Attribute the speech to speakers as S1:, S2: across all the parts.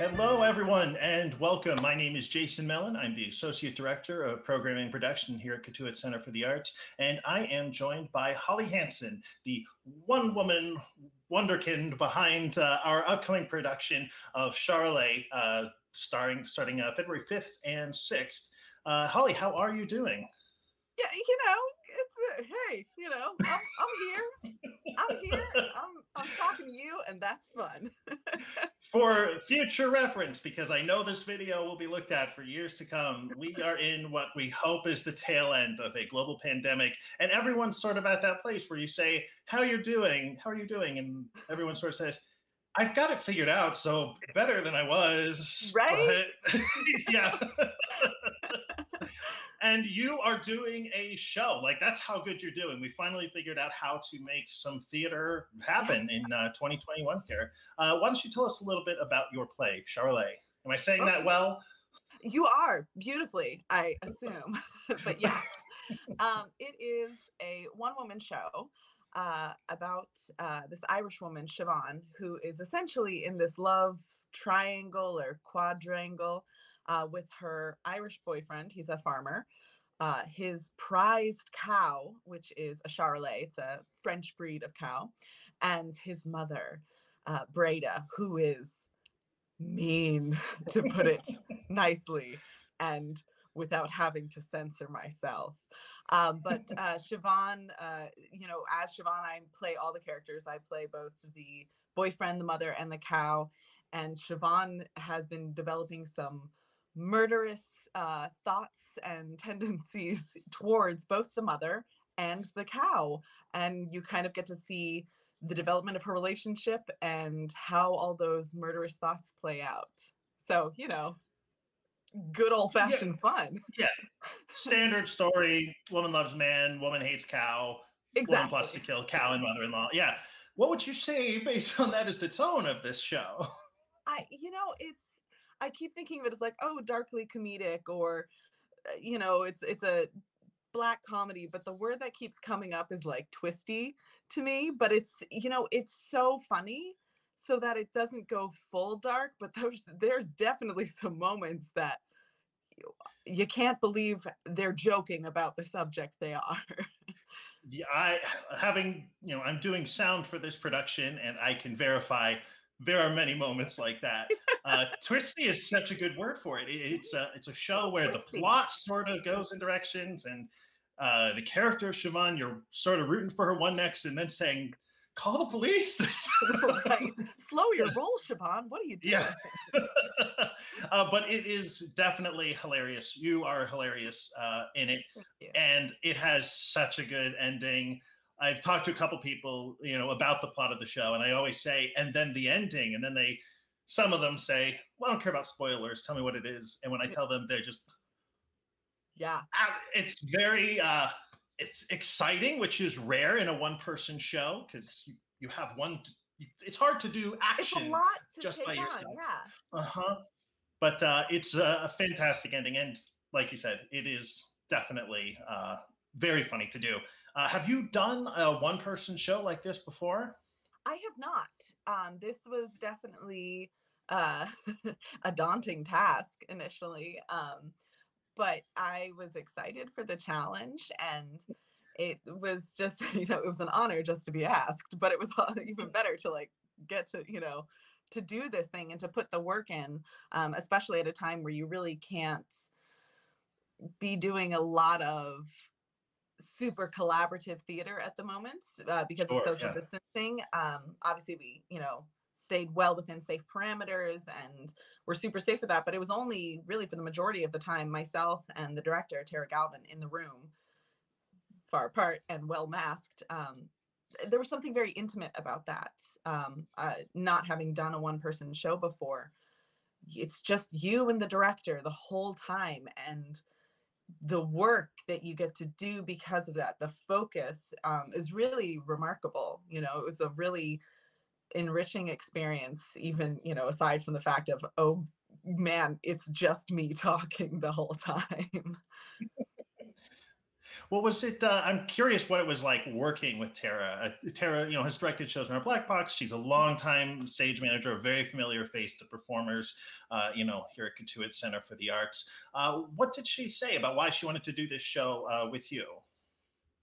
S1: Hello, everyone, and welcome. My name is Jason Mellin. I'm the Associate Director of Programming Production here at Cotuit Center for the Arts, and I am joined by Holly Hansen, the one woman wonderkind behind uh, our upcoming production of Charolais, uh, starring starting uh, February 5th and 6th. Uh, Holly, how are you doing?
S2: Yeah, you know, a, hey, you know, I'm, I'm here. I'm here. I'm, I'm talking to you, and that's fun.
S1: for future reference, because I know this video will be looked at for years to come, we are in what we hope is the tail end of a global pandemic. And everyone's sort of at that place where you say, How you're doing? How are you doing? And everyone sort of says, I've got it figured out, so better than I was.
S2: Right?
S1: But, yeah. And you are doing a show. Like that's how good you're doing. We finally figured out how to make some theater happen yeah. in uh, 2021 here. Uh, why don't you tell us a little bit about your play, Charolais? Am I saying okay. that well?
S2: You are beautifully, I assume. but yeah, um, it is a one woman show. Uh, about uh, this Irish woman, Siobhan, who is essentially in this love triangle or quadrangle uh, with her Irish boyfriend. He's a farmer. Uh, his prized cow, which is a Charolais, it's a French breed of cow, and his mother, uh, Breda, who is mean, to put it nicely, and without having to censor myself. Um, but uh, Siobhan, uh, you know, as Siobhan, I play all the characters. I play both the boyfriend, the mother, and the cow. And Siobhan has been developing some murderous uh, thoughts and tendencies towards both the mother and the cow. And you kind of get to see the development of her relationship and how all those murderous thoughts play out. So, you know, good old fashioned yeah. fun.
S1: Yeah. Standard story woman loves man, woman hates cow.
S2: Exactly.
S1: Woman plus to kill cow and mother in law. Yeah. What would you say based on that is the tone of this show?
S2: I, you know, it's I keep thinking of it as like, oh, darkly comedic, or uh, you know, it's it's a black comedy, but the word that keeps coming up is like twisty to me. But it's you know, it's so funny so that it doesn't go full dark. But there's there's definitely some moments that you, you can't believe they're joking about the subject they are.
S1: yeah, I having you know, I'm doing sound for this production, and I can verify there are many moments like that. Uh, twisty is such a good word for it. It's a it's a show where twisty. the plot sort of goes in directions, and uh, the character of Siobhan, you're sort of rooting for her one next, and then saying, "Call the police."
S2: right. Slow your roll, Siobhan. What are you doing?
S1: Yeah. uh, but it is definitely hilarious. You are hilarious uh, in it, and it has such a good ending. I've talked to a couple people, you know, about the plot of the show, and I always say, and then the ending, and then they, some of them say, "Well, I don't care about spoilers. Tell me what it is." And when I tell them, they're just,
S2: yeah,
S1: it's very, uh, it's exciting, which is rare in a one-person show because you, you have one. It's hard to do action a lot just by on, yourself.
S2: Yeah.
S1: Uh huh. But uh, it's a fantastic ending, and like you said, it is definitely uh, very funny to do. Uh, have you done a one person show like this before?
S2: I have not. Um, this was definitely uh, a daunting task initially, um, but I was excited for the challenge and it was just, you know, it was an honor just to be asked, but it was even better to like get to, you know, to do this thing and to put the work in, um, especially at a time where you really can't be doing a lot of super collaborative theater at the moment uh, because sure, of social yeah. distancing. Um, obviously, we you know stayed well within safe parameters and we're super safe with that. But it was only really for the majority of the time myself and the director Tara Galvin in the room, far apart and well masked. Um, there was something very intimate about that. Um, uh, not having done a one person show before, it's just you and the director the whole time and the work that you get to do because of that the focus um, is really remarkable you know it was a really enriching experience even you know aside from the fact of oh man it's just me talking the whole time
S1: Well, was it? Uh, I'm curious what it was like working with Tara. Uh, Tara, you know, has directed shows in our Black Box. She's a longtime stage manager, a very familiar face to performers. Uh, you know, here at Cotuit Center for the Arts. Uh, what did she say about why she wanted to do this show uh, with you?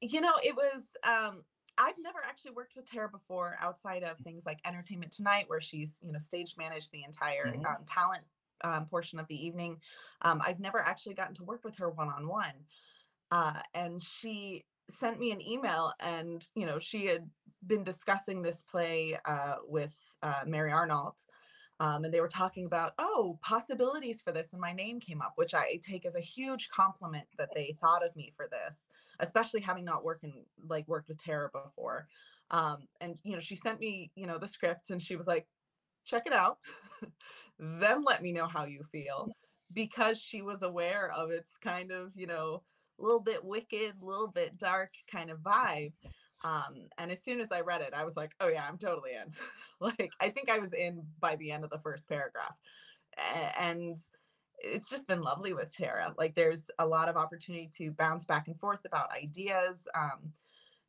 S2: You know, it was. Um, I've never actually worked with Tara before, outside of things like Entertainment Tonight, where she's you know stage managed the entire mm-hmm. um, talent um, portion of the evening. Um, I've never actually gotten to work with her one on one uh, and she sent me an email and you know she had been discussing this play uh, with uh, mary arnault um, and they were talking about oh possibilities for this and my name came up which i take as a huge compliment that they thought of me for this especially having not worked in like worked with tara before um, and you know she sent me you know the script and she was like check it out. Then let me know how you feel because she was aware of its kind of you know little bit wicked, little bit dark kind of vibe. Um, and as soon as I read it, I was like, oh yeah, I'm totally in. like, I think I was in by the end of the first paragraph. And it's just been lovely with Tara. Like, there's a lot of opportunity to bounce back and forth about ideas. Um,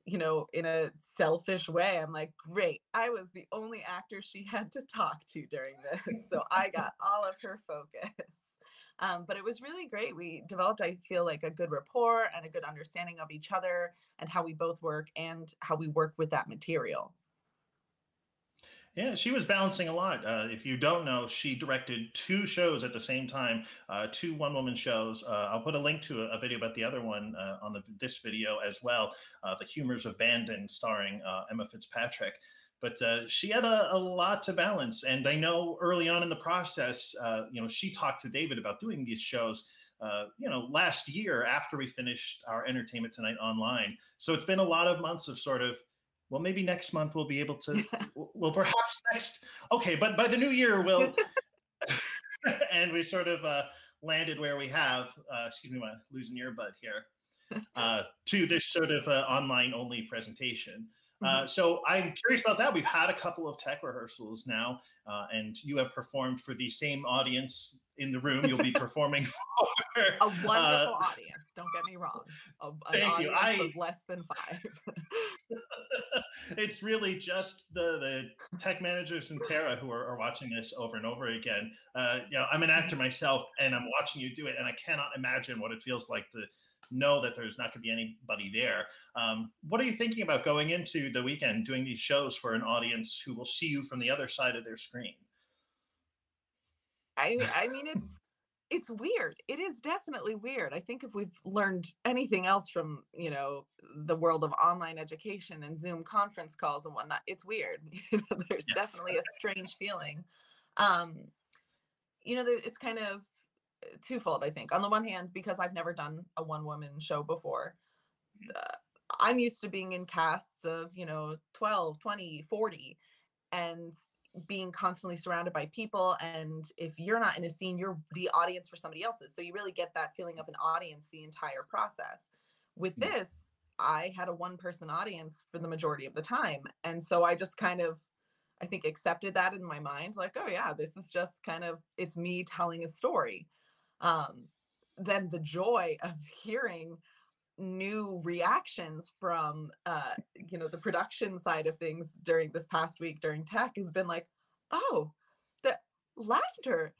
S2: you know, in a selfish way, I'm like, great. I was the only actor she had to talk to during this. So I got all of her focus. Um, but it was really great. We developed, I feel like, a good rapport and a good understanding of each other and how we both work and how we work with that material.
S1: Yeah, she was balancing a lot. Uh, if you don't know, she directed two shows at the same time, uh, two one-woman shows. Uh, I'll put a link to a, a, video about the other one uh, on the, this video as well. Uh, the Humours of Bandon, starring uh, Emma Fitzpatrick but uh, she had a, a, lot to balance. And I know early on in the process, uh, you know, she talked to David about doing these shows. Uh, you know, last year after we finished our Entertainment Tonight online. So it's been a lot of months of sort of, well, maybe next month we'll be able to, well, perhaps next, okay, but by the new year we'll, and we sort of uh, landed where we have, uh, excuse me, my losing earbud here, uh, to this sort of online only presentation. Uh, mm-hmm. so I'm curious about that. We've had a couple of tech rehearsals now, uh, and you have performed for the same audience in the room. You'll be performing for
S2: a wonderful uh, audience. Don't get me wrong. A, thank you. I, of less than five.
S1: it's really just the the tech managers and Tara who are, are watching this over and over again. Uh, you know, I'm an actor myself, and I'm watching you do it, and I cannot imagine what it feels like to know that there's not going to be anybody there. Um, what are you thinking about going into the weekend doing these shows for an audience who will see you from the other side of their screen?
S2: I I mean it's it's weird. It is definitely weird. I think if we've learned anything else from, you know, the world of online education and Zoom conference calls and whatnot, it's weird. There's yeah. definitely a strange feeling. Um, you know, it's kind of twofold, I think. On the one hand, because I've never done a one woman show before, uh, I'm used to being in casts of, you know, 12, 20, 40, and being constantly surrounded by people. And if you're not in a scene, you're the audience for somebody else's. So you really get that feeling of an audience the entire process. With mm. this, I had a one person audience for the majority of the time. And so I just kind of I think accepted that in my mind like oh yeah this is just kind of it's me telling a story um, then the joy of hearing new reactions from uh you know the production side of things during this past week during tech has been like oh the laughter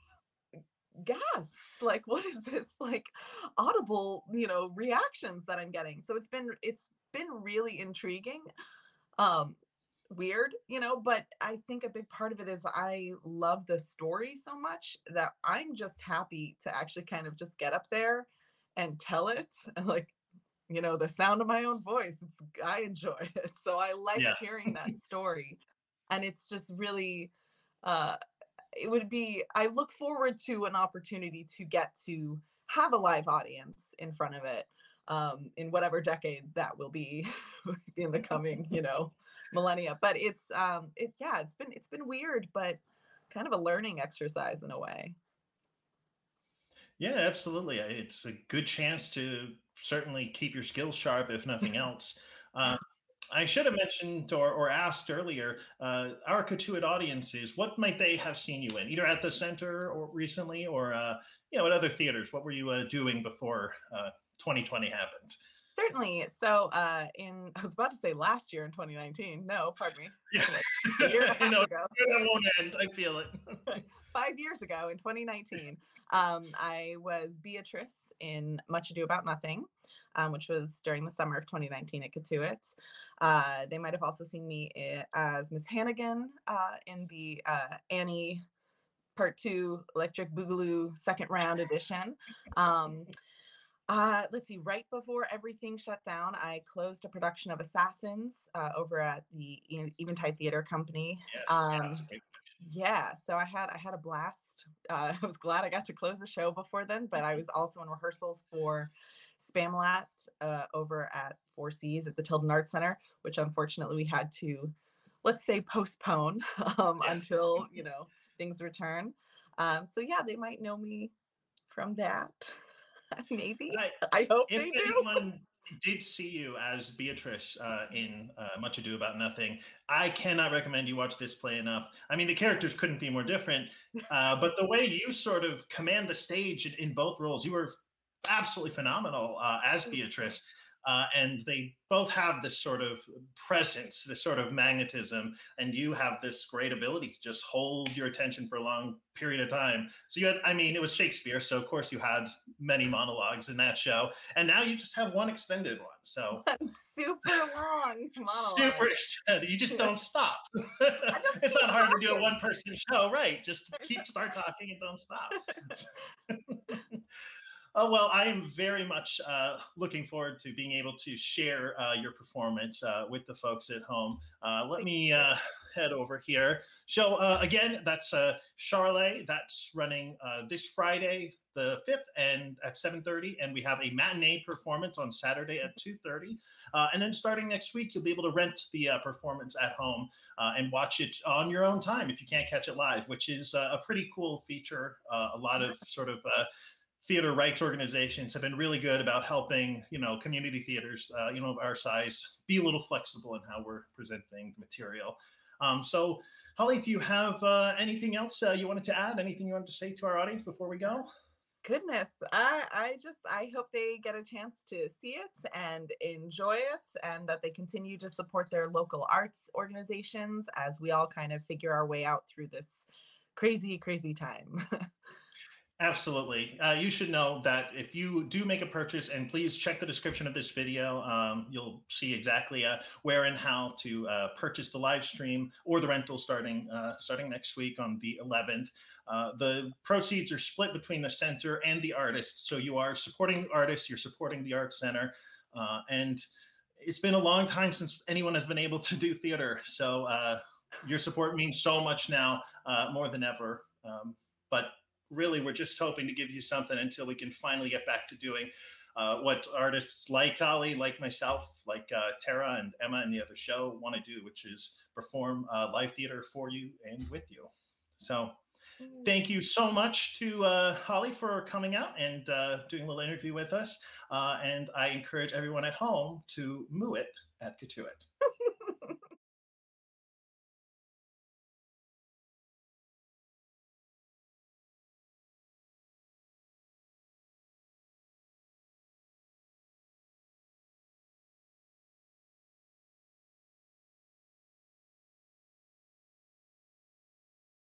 S2: gasps like what is this? Like audible you know reactions that i'm getting. So it's been it's been really intriguing. Um weird, you know, but I think a big part of it is I love the story so much that I'm just happy to actually kind of just get up there and tell it and like you know the sound of my own voice it's i enjoy it so i like yeah. hearing that story and it's just really uh it would be i look forward to an opportunity to get to have a live audience in front of it um in whatever decade that will be in the coming you know millennia. But it's um it yeah it's been it's been weird but kind of a learning exercise in a way.
S1: Yeah absolutely. It's a good chance to certainly keep your skills sharp if nothing else. Um, I should have mentioned or, or asked earlier, uh, our Cotuit audiences, what might they have seen you in, either at the center or recently or, uh, you know, at other theaters? What were you uh, doing before 2020 uh, happened?
S2: Certainly. So, uh, in I was about to say last year in 2019. No, pardon me.
S1: Yeah.
S2: A year and a
S1: I know,
S2: ago.
S1: that won't end. I feel it.
S2: five years ago in 2019, um, I was Beatrice in Much Ado About Nothing, um, which was during the summer of 2019 at Cotuit. Uh, they might have also seen me as Miss Hannigan uh, in the uh, Annie Part Two Electric Boogaloo Second Round Edition. Um, uh, let's see, right before everything shut down, I closed a production of Assassins uh, over at the Eventide Theater Company.
S1: Yes, yeah,
S2: Um,
S1: it's a great-
S2: yeah so i had i had a blast uh, i was glad i got to close the show before then but i was also in rehearsals for Spamalot uh, over at four seas at the tilden arts center which unfortunately we had to let's say postpone um, until you know things return. Um, so yeah they might know me from that maybe?
S1: I-
S2: i hope they do.
S1: did see you as Beatrice uh, in uh, Much Ado About Nothing, I cannot recommend you watch this play enough. I mean, the characters couldn't be more different, uh, but the way you sort of command the stage in, in both roles, you were absolutely phenomenal uh, as Beatrice. Uh, and they both have this sort of presence, this sort of magnetism, and you have this great ability to just hold your attention for a long period of time. So you had, I mean, it was Shakespeare, so of course you had many monologues in that show, and now you just have one extended one. So
S2: super long
S1: super extended. You just don't stop.
S2: just
S1: it's not hard to do a one person show, right? Just keep start talking and don't stop. Oh, well, I am very much uh, looking forward to being able to share uh, your performance uh, with the folks at home. Uh, let me uh, head over here. So, uh, again, that's uh, Charolais. That's running uh, this Friday, the 5th, and at 7.30. And we have a matinee performance on Saturday at 2.30. Uh, and then starting next week, you'll be able to rent the uh, performance at home uh, and watch it on your own time if you can't catch it live, which is uh, a pretty cool feature. Uh, a lot of sort of uh, theater rights organizations have been really good about helping you know community theaters uh, you know of our size be a little flexible in how we're presenting material. Um, so holly do you have uh, anything else uh, you wanted to add? Anything you wanted to say to our audience before we go?
S2: Goodness i i just i hope they get a chance to see it and enjoy it and that they continue to support their local arts organizations as we all kind of figure our way out through this crazy crazy time
S1: Absolutely. Uh, you should know that if you do make a purchase, and please check the description of this video, um, you'll see exactly uh, where and how to uh, purchase the live stream or the rental starting uh, starting next week on the 11th. Uh, the proceeds are split between the center and the artist, so you are supporting artists, you're supporting the art center, uh, and it's been a long time since anyone has been able to do theater. So your support means so much now, more than ever. Um, but really we're just hoping to give you something until we can finally get back to doing uh, what artists like Ali, like myself, like uh, Tara and Emma and the other show want to do, which is perform uh, live theater for you and with you. So thank you so much to uh, Holly for coming out and uh, doing a little interview with us. Uh, and I encourage everyone at home to moo it at Cotuit.